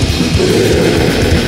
Baby